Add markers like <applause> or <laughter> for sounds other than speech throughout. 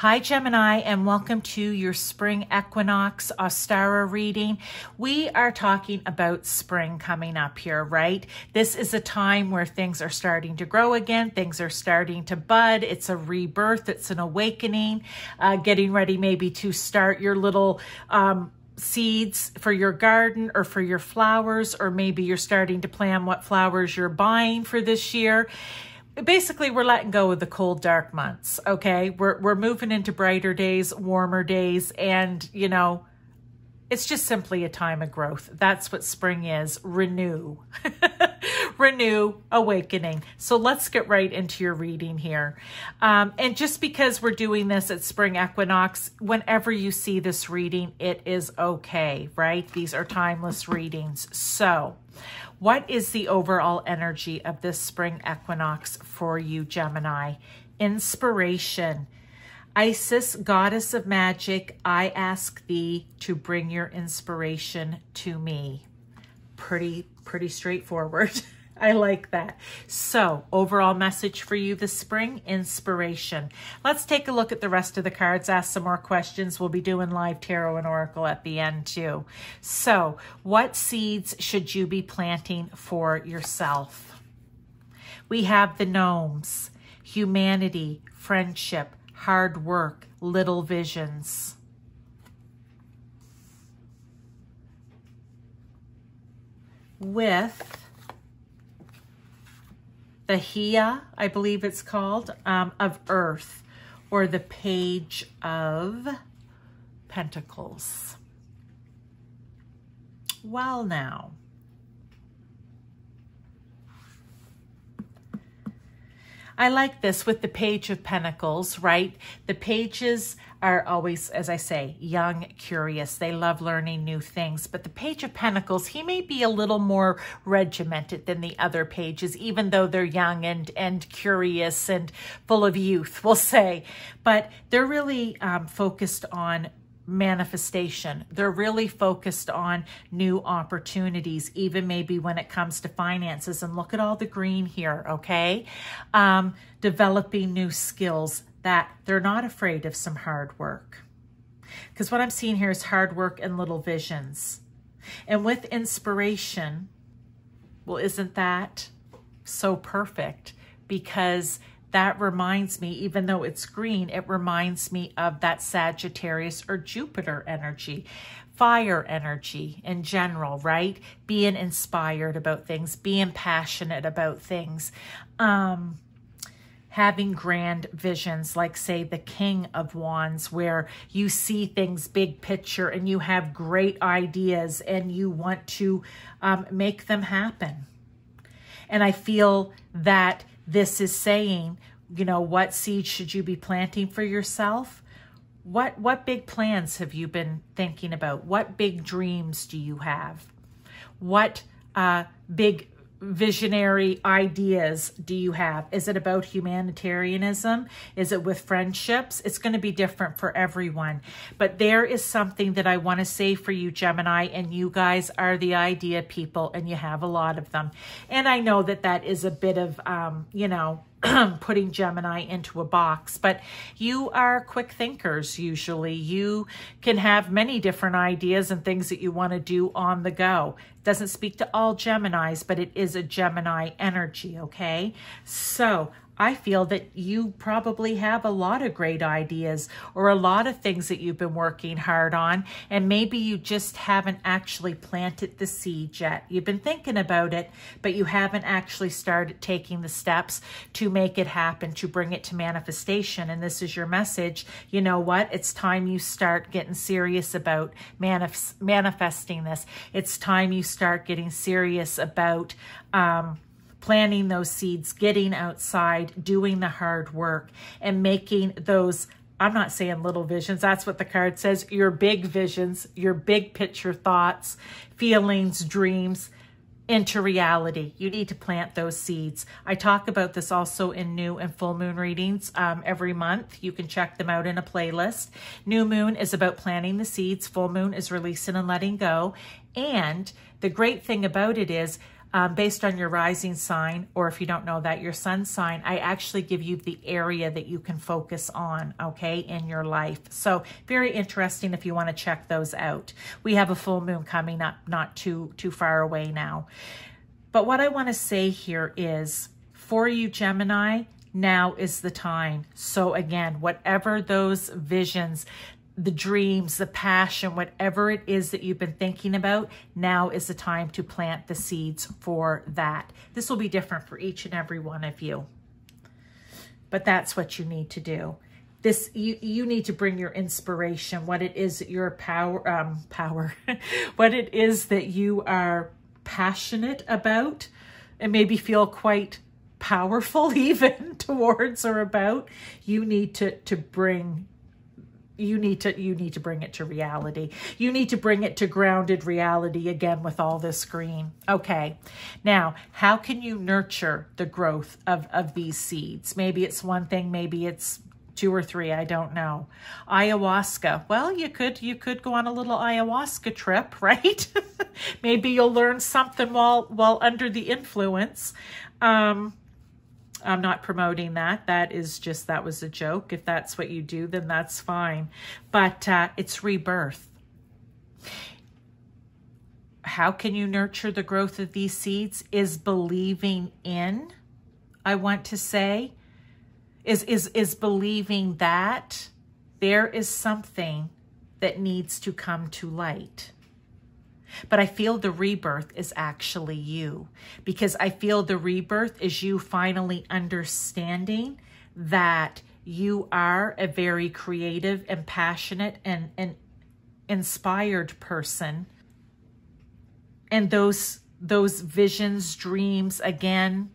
Hi, Gemini, and welcome to your spring equinox Ostara reading. We are talking about spring coming up here, right? This is a time where things are starting to grow again, things are starting to bud. It's a rebirth, it's an awakening, uh, getting ready maybe to start your little um, seeds for your garden or for your flowers, or maybe you're starting to plan what flowers you're buying for this year basically we're letting go of the cold dark months okay? We're we're moving into brighter days warmer days and you know it's just simply a time of growth. That's what spring is. Renew. <laughs> Renew. Awakening. So let's get right into your reading here. Um, and just because we're doing this at spring equinox whenever you see this reading it is okay right? These are timeless readings. So what is the overall energy of this spring equinox for you, Gemini? Inspiration. Isis, goddess of magic, I ask thee to bring your inspiration to me. Pretty, pretty straightforward. <laughs> I like that. So, overall message for you this spring inspiration. Let's take a look at the rest of the cards, ask some more questions. We'll be doing live tarot and oracle at the end, too. So, what seeds should you be planting for yourself? We have the gnomes, humanity, friendship, hard work, little visions. With the Hia, I believe it's called, um, of Earth, or the Page of Pentacles. Well, now, I like this with the Page of Pentacles, right? The pages are always, as I say, young, curious. They love learning new things. But the Page of Pentacles, he may be a little more regimented than the other pages, even though they're young and, and curious and full of youth, <laughs> we'll say. But they're really um, focused on manifestation. They're really focused on new opportunities, even maybe when it comes to finances. And look at all the green here, okay? Um, developing new skills that they're not afraid of some hard work. Because what I'm seeing here is hard work and little visions. And with inspiration, well, isn't that so perfect? Because that reminds me, even though it's green, it reminds me of that Sagittarius or Jupiter energy, fire energy in general, right? Being inspired about things, being passionate about things, um, having grand visions, like, say, the King of Wands, where you see things big picture and you have great ideas and you want to um, make them happen. And I feel that this is saying, you know, what seeds should you be planting for yourself? What what big plans have you been thinking about? What big dreams do you have? What uh, big visionary ideas do you have? Is it about humanitarianism? Is it with friendships? It's going to be different for everyone. But there is something that I want to say for you, Gemini, and you guys are the idea people, and you have a lot of them. And I know that that is a bit of, um, you know, <clears throat> putting Gemini into a box, but you are quick thinkers usually. You can have many different ideas and things that you want to do on the go. Doesn't speak to all Geminis, but it is a Gemini energy, okay? So I feel that you probably have a lot of great ideas or a lot of things that you've been working hard on, and maybe you just haven't actually planted the seed yet. You've been thinking about it, but you haven't actually started taking the steps to make it happen, to bring it to manifestation. And this is your message. You know what? It's time you start getting serious about manif manifesting this. It's time you start getting serious about um, planting those seeds, getting outside, doing the hard work, and making those I'm not saying little visions. That's what the card says. Your big visions, your big picture thoughts, feelings, dreams into reality. You need to plant those seeds. I talk about this also in new and full moon readings um, every month. You can check them out in a playlist. New moon is about planting the seeds. Full moon is releasing and letting go. And the great thing about it is um, based on your rising sign, or if you don't know that, your sun sign, I actually give you the area that you can focus on, okay, in your life. So very interesting if you want to check those out. We have a full moon coming up not too, too far away now. But what I want to say here is for you, Gemini, now is the time. So again, whatever those visions, the dreams, the passion, whatever it is that you've been thinking about, now is the time to plant the seeds for that. This will be different for each and every one of you. But that's what you need to do. This you you need to bring your inspiration, what it is that your power um power, <laughs> what it is that you are passionate about and maybe feel quite powerful <laughs> even towards or about. You need to to bring you need to you need to bring it to reality. You need to bring it to grounded reality again with all this green. Okay. Now how can you nurture the growth of of these seeds? Maybe it's one thing maybe it's two or three i don't know. Ayahuasca. Well you could you could go on a little ayahuasca trip <laughs> right? Maybe you'll learn something while while under the influence. Um I'm not promoting that. That is just, that was a joke. If that's what you do, then that's fine. But uh, it's rebirth. How can you nurture the growth of these seeds? Is believing in, I want to say, is, is, is believing that there is something that needs to come to light. But I feel the rebirth is actually you because I feel the rebirth is you finally understanding that you are a very creative and passionate and, and inspired person. And those those visions, dreams, again,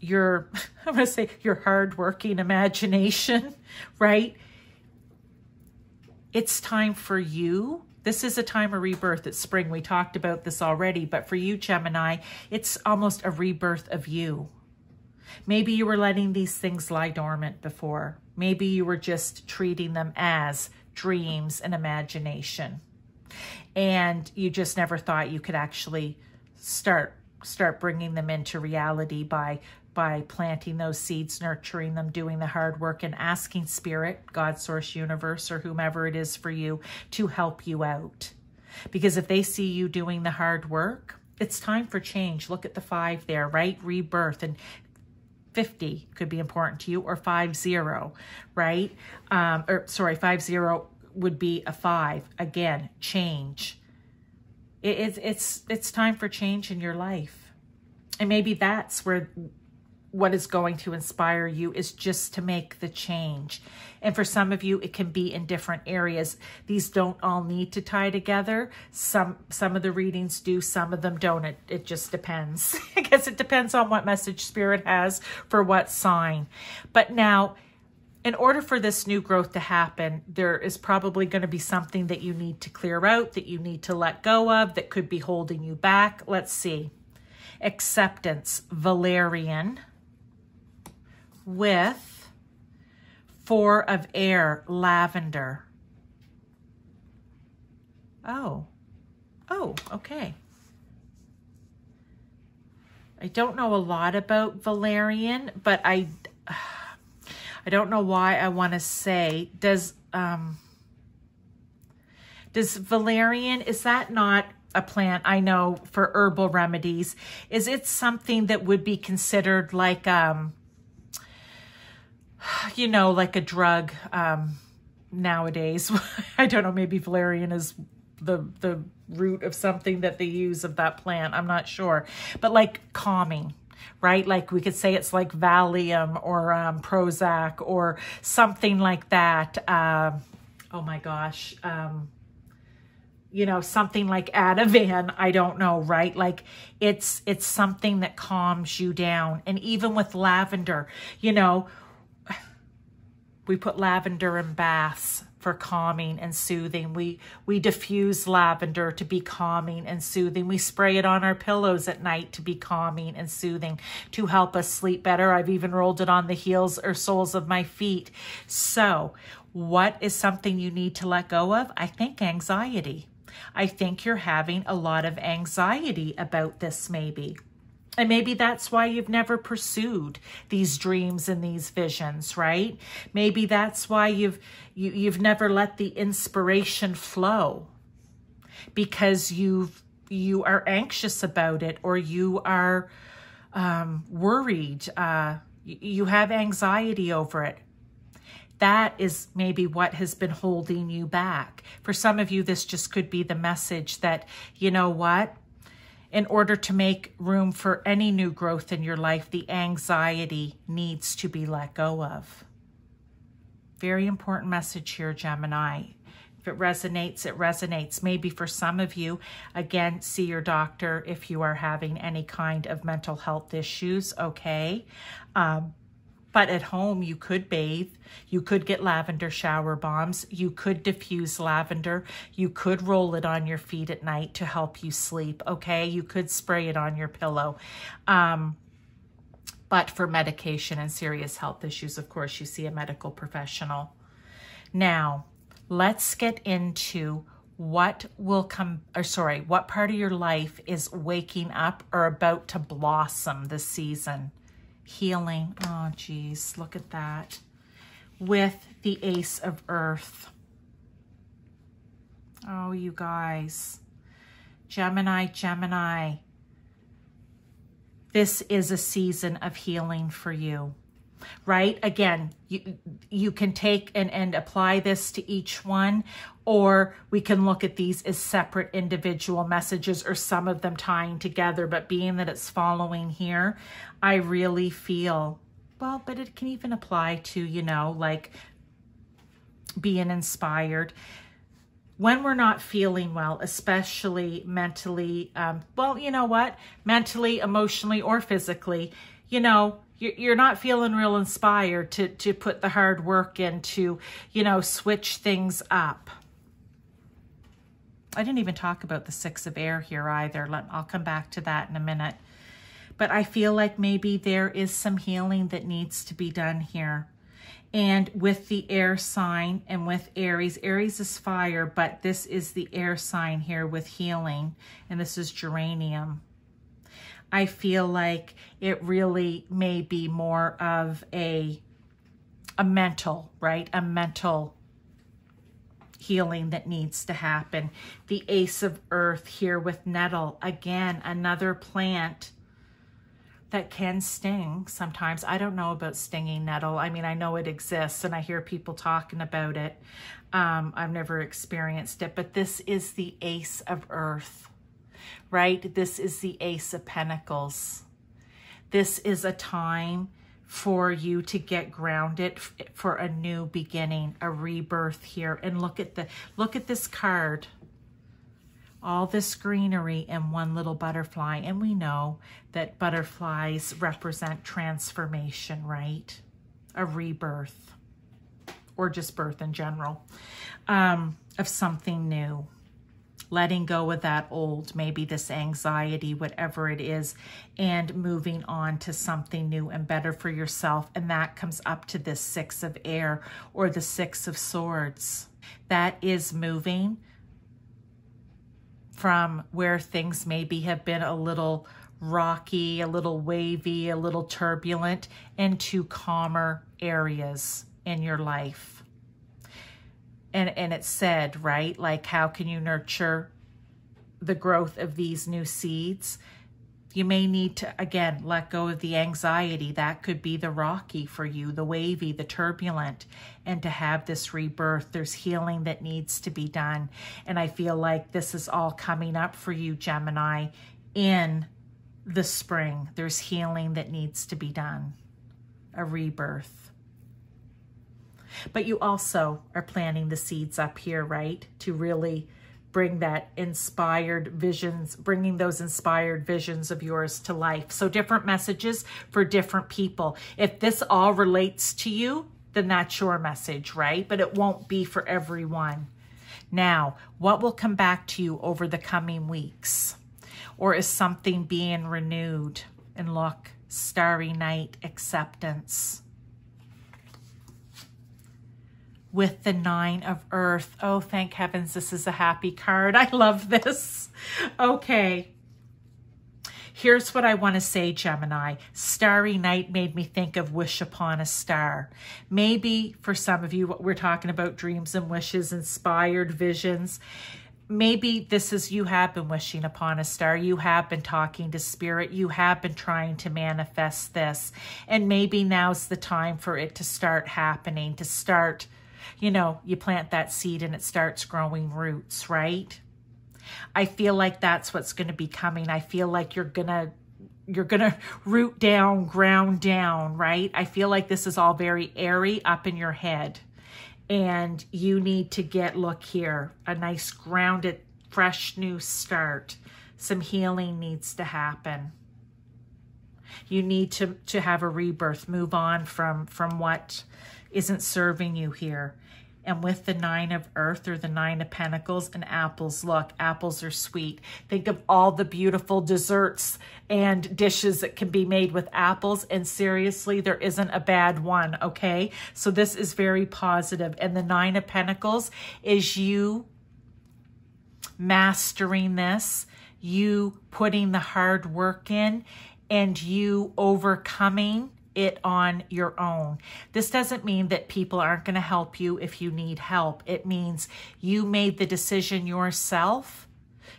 your <laughs> I'm gonna say your hardworking imagination, <laughs> right? It's time for you this is a time of rebirth. It's spring. We talked about this already, but for you, Gemini, it's almost a rebirth of you. Maybe you were letting these things lie dormant before. Maybe you were just treating them as dreams and imagination. And you just never thought you could actually start start bringing them into reality by by planting those seeds, nurturing them, doing the hard work, and asking Spirit, God, Source, Universe, or whomever it is for you to help you out. Because if they see you doing the hard work, it's time for change. Look at the five there, right? Rebirth. And 50 could be important to you, or 5 0, right? Um, or sorry, 5 0 would be a 5. Again, change. It, it's, it's, it's time for change in your life. And maybe that's where what is going to inspire you is just to make the change. And for some of you, it can be in different areas. These don't all need to tie together. Some some of the readings do, some of them don't. It, it just depends. <laughs> I guess it depends on what message Spirit has for what sign. But now, in order for this new growth to happen, there is probably going to be something that you need to clear out, that you need to let go of, that could be holding you back. Let's see. Acceptance, Valerian with four of air, lavender. Oh, oh, okay. I don't know a lot about valerian, but I, <sighs> I don't know why I want to say, does, um, does valerian, is that not a plant I know for herbal remedies? Is it something that would be considered like, um, <sighs> you know, like a drug um, nowadays. <laughs> I don't know, maybe valerian is the the root of something that they use of that plant. I'm not sure. But like calming, right? Like we could say it's like Valium or um, Prozac or something like that. Uh, oh my gosh. Um, you know, something like Ativan, I don't know, right? Like it's it's something that calms you down. And even with lavender, you know, we put lavender in baths for calming and soothing. We we diffuse lavender to be calming and soothing. We spray it on our pillows at night to be calming and soothing to help us sleep better. I've even rolled it on the heels or soles of my feet. So, what is something you need to let go of? I think anxiety. I think you're having a lot of anxiety about this maybe. And maybe that's why you've never pursued these dreams and these visions, right? Maybe that's why you've you, you've never let the inspiration flow because you've you are anxious about it or you are um, worried. Uh, you have anxiety over it. That is maybe what has been holding you back. For some of you, this just could be the message that, you know what? In order to make room for any new growth in your life, the anxiety needs to be let go of. Very important message here, Gemini. If it resonates, it resonates. Maybe for some of you, again, see your doctor if you are having any kind of mental health issues, okay? Um, but at home, you could bathe. You could get lavender shower bombs. You could diffuse lavender. You could roll it on your feet at night to help you sleep. Okay. You could spray it on your pillow. Um, but for medication and serious health issues, of course, you see a medical professional. Now, let's get into what will come, or sorry, what part of your life is waking up or about to blossom this season healing. Oh, geez, look at that. With the Ace of Earth. Oh, you guys. Gemini, Gemini. This is a season of healing for you right? Again, you, you can take and, and apply this to each one, or we can look at these as separate individual messages or some of them tying together. But being that it's following here, I really feel, well, but it can even apply to, you know, like being inspired when we're not feeling well, especially mentally, um, well, you know what? Mentally, emotionally, or physically, you know, you're not feeling real inspired to, to put the hard work in to, you know, switch things up. I didn't even talk about the six of air here either. Let, I'll come back to that in a minute. But I feel like maybe there is some healing that needs to be done here. And with the air sign and with Aries, Aries is fire, but this is the air sign here with healing. And this is geranium. I feel like it really may be more of a a mental, right? A mental healing that needs to happen. The Ace of Earth here with Nettle. Again, another plant that can sting sometimes. I don't know about stinging nettle. I mean, I know it exists and I hear people talking about it. Um, I've never experienced it, but this is the Ace of Earth right? This is the Ace of Pentacles. This is a time for you to get grounded for a new beginning, a rebirth here. And look at the look at this card. All this greenery and one little butterfly. And we know that butterflies represent transformation, right? A rebirth or just birth in general um, of something new letting go of that old, maybe this anxiety, whatever it is, and moving on to something new and better for yourself. And that comes up to this Six of Air or the Six of Swords. That is moving from where things maybe have been a little rocky, a little wavy, a little turbulent, into calmer areas in your life and and it said right? Like how can you nurture the growth of these new seeds? You may need to again let go of the anxiety. That could be the rocky for you the wavy the turbulent and to have this rebirth. There's healing that needs to be done. And i feel like this is all coming up for you gemini in the spring. There's healing that needs to be done a rebirth but you also are planting the seeds up here, right? To really bring that inspired visions, bringing those inspired visions of yours to life. So different messages for different people. If this all relates to you, then that's your message, right? But it won't be for everyone. Now, what will come back to you over the coming weeks? Or is something being renewed? And look, starry night acceptance with the nine of earth. Oh, thank heavens, this is a happy card. <laughs> I love this. Okay. Here's what I want to say, Gemini. Starry night made me think of Wish Upon a Star. Maybe for some of you, what we're talking about dreams and wishes, inspired visions. Maybe this is you have been wishing upon a star. You have been talking to spirit. You have been trying to manifest this. And maybe now's the time for it to start happening, to start, you know, you plant that seed and it starts growing roots, right? I feel like that's what's going to be coming. I feel like you're going to you're going <laughs> to root down, ground down, right? I feel like this is all very airy up in your head. And you need to get, look here, a nice grounded, fresh new start. Some healing needs to happen. You need to, to have a rebirth, move on from, from what isn't serving you here. And with the nine of earth or the nine of pentacles and apples look apples are sweet. Think of all the beautiful desserts and dishes that can be made with apples. And seriously there isn't a bad one okay? So this is very positive. and the nine of pentacles is you mastering this you putting the hard work in and you overcoming it on your own. This doesn't mean that people aren't going to help you if you need help. It means you made the decision yourself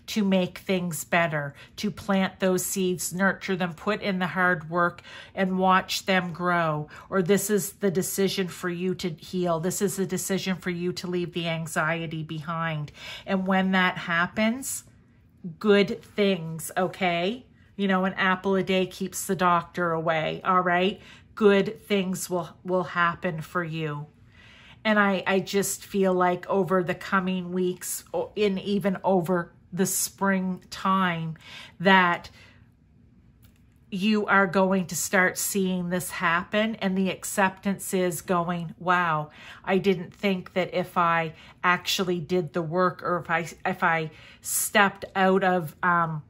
to make things better, to plant those seeds, nurture them, put in the hard work, and watch them grow. Or this is the decision for you to heal. This is the decision for you to leave the anxiety behind. And when that happens, good things, okay? You know, an apple a day keeps the doctor away, all right? Good things will will happen for you. And I I just feel like over the coming weeks in even over the spring time that you are going to start seeing this happen and the acceptance is going wow i didn't think that if i actually did the work or if i if i stepped out of um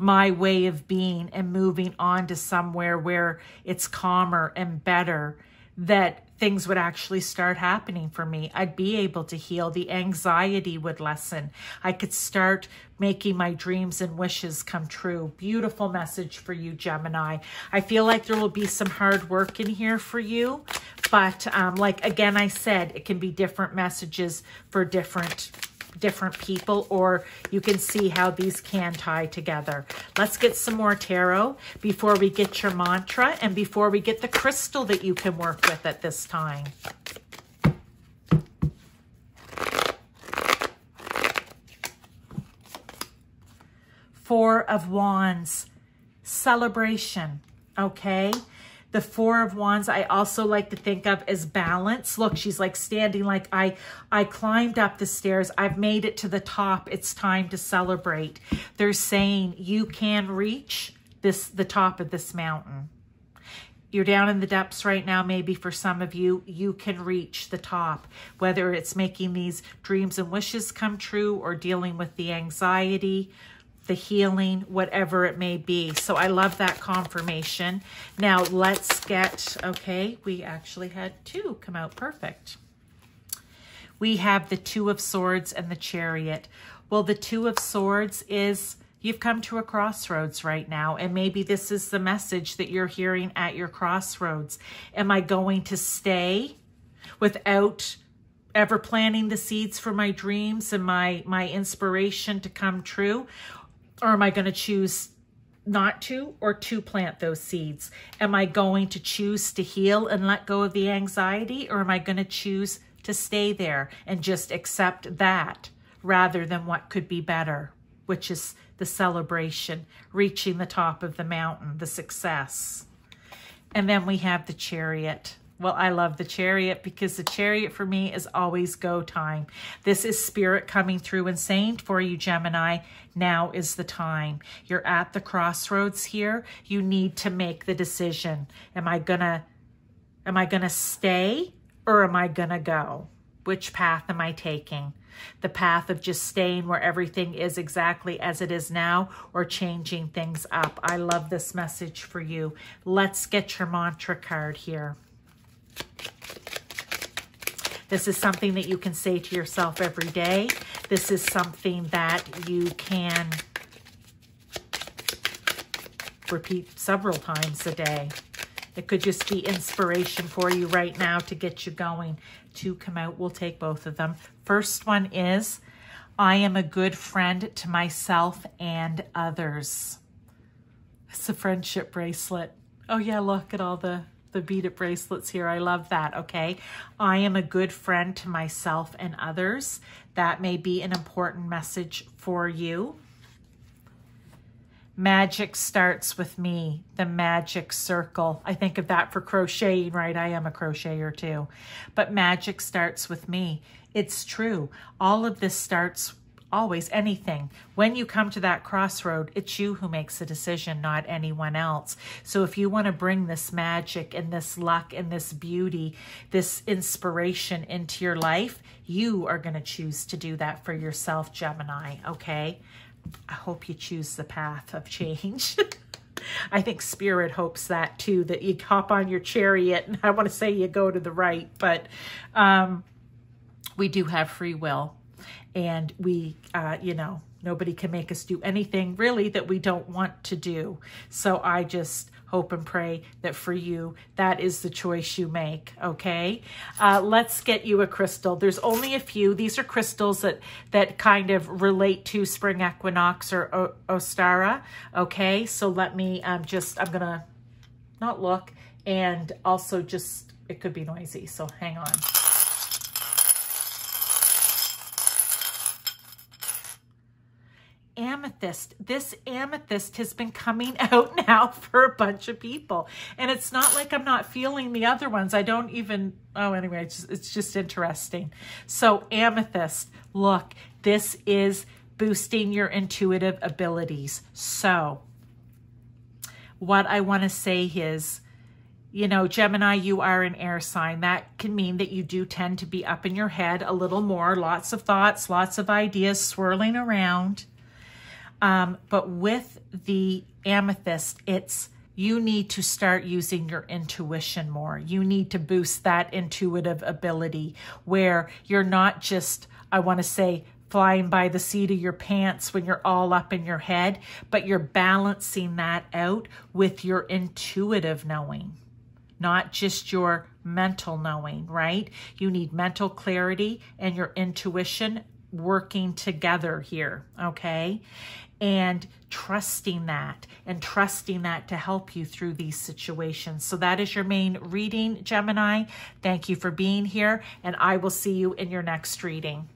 my way of being and moving on to somewhere where it's calmer and better, that things would actually start happening for me. I'd be able to heal. The anxiety would lessen. I could start making my dreams and wishes come true. Beautiful message for you, Gemini. I feel like there will be some hard work in here for you. But um, like, again, I said, it can be different messages for different different people or you can see how these can tie together. Let's get some more tarot before we get your mantra and before we get the crystal that you can work with at this time. Four of Wands, celebration, okay? The Four of Wands, I also like to think of as balance. Look, she's like standing like I, I climbed up the stairs. I've made it to the top. It's time to celebrate. They're saying you can reach this the top of this mountain. You're down in the depths right now, maybe for some of you, you can reach the top, whether it's making these dreams and wishes come true or dealing with the anxiety, the healing, whatever it may be. So I love that confirmation. Now let's get, okay, we actually had two come out perfect. We have the Two of Swords and the Chariot. Well, the Two of Swords is you've come to a crossroads right now, and maybe this is the message that you're hearing at your crossroads. Am I going to stay without ever planting the seeds for my dreams and my my inspiration to come true or am I going to choose not to or to plant those seeds? Am I going to choose to heal and let go of the anxiety or am I going to choose to stay there and just accept that rather than what could be better, which is the celebration, reaching the top of the mountain, the success. And then we have the chariot. Well, I love the chariot because the chariot for me is always go time. This is spirit coming through and saying for you, Gemini, now is the time. You're at the crossroads here. You need to make the decision. Am I gonna, am I gonna stay or am I gonna go? Which path am I taking? The path of just staying where everything is exactly as it is now or changing things up. I love this message for you. Let's get your mantra card here. This is something that you can say to yourself every day. This is something that you can repeat several times a day. It could just be inspiration for you right now to get you going. To come out, we'll take both of them. First one is, I am a good friend to myself and others. It's a friendship bracelet. Oh yeah, look at all the, the beaded bracelets here. I love that, okay? I am a good friend to myself and others. That may be an important message for you. Magic starts with me, the magic circle. I think of that for crocheting, right? I am a crocheter too. But magic starts with me. It's true. All of this starts always anything. When you come to that crossroad, it's you who makes the decision, not anyone else. So if you want to bring this magic and this luck and this beauty, this inspiration into your life, you are going to choose to do that for yourself, Gemini, okay? I hope you choose the path of change. <laughs> I think spirit hopes that too, that you hop on your chariot and <laughs> I want to say you go to the right, but um, we do have free will and we, uh, you know, nobody can make us do anything really that we don't want to do. So I just hope and pray that for you, that is the choice you make, okay? Uh, let's get you a crystal. There's only a few. These are crystals that, that kind of relate to spring equinox or o Ostara, okay? So let me um, just, I'm going to not look and also just, it could be noisy, so hang on. Amethyst. This amethyst has been coming <laughs> out now for a bunch of people. And it's not like I'm not feeling the other ones. I don't even, oh, anyway, it's just, it's just interesting. So amethyst, look, this is boosting your intuitive abilities. So what I want to say is, you know, Gemini, you are an air sign. That can mean that you do tend to be up in your head a little more, lots of thoughts, lots of ideas swirling around. Um, but with the amethyst, it's you need to start using your intuition more. You need to boost that intuitive ability where you're not just, I want to say, flying by the seat of your pants when you're all up in your head, but you're balancing that out with your intuitive knowing, not just your mental knowing, right? You need mental clarity and your intuition working together here, okay? And trusting that and trusting that to help you through these situations. So that is your main reading, Gemini. Thank you for being here, and I will see you in your next reading.